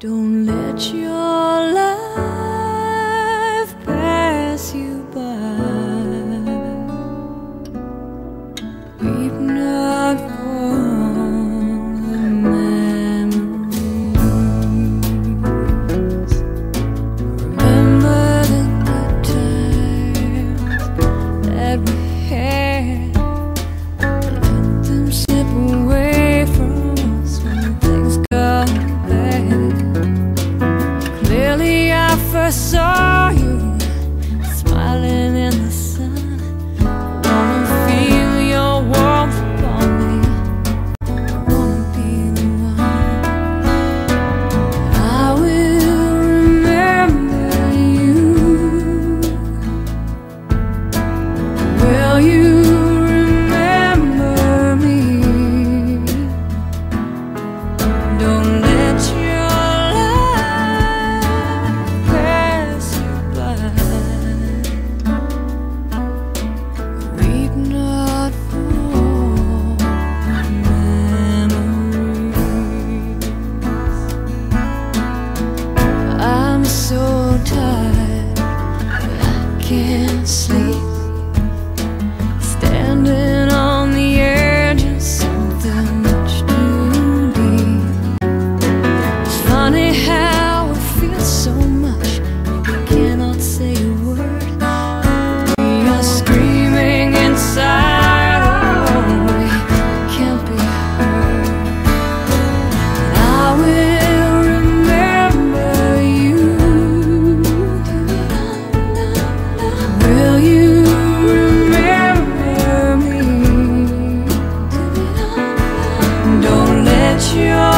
Don't let your love. sleep. 就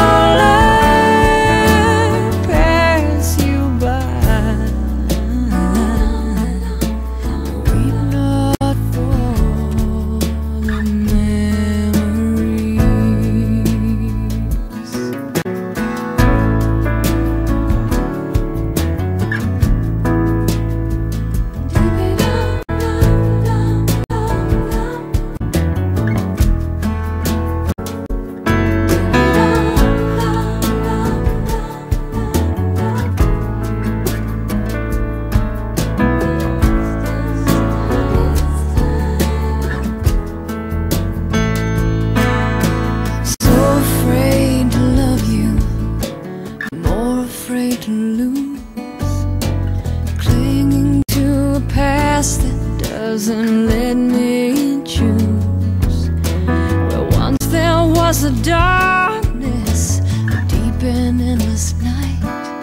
doesn't let me choose. But once there was a darkness, a deep and endless night.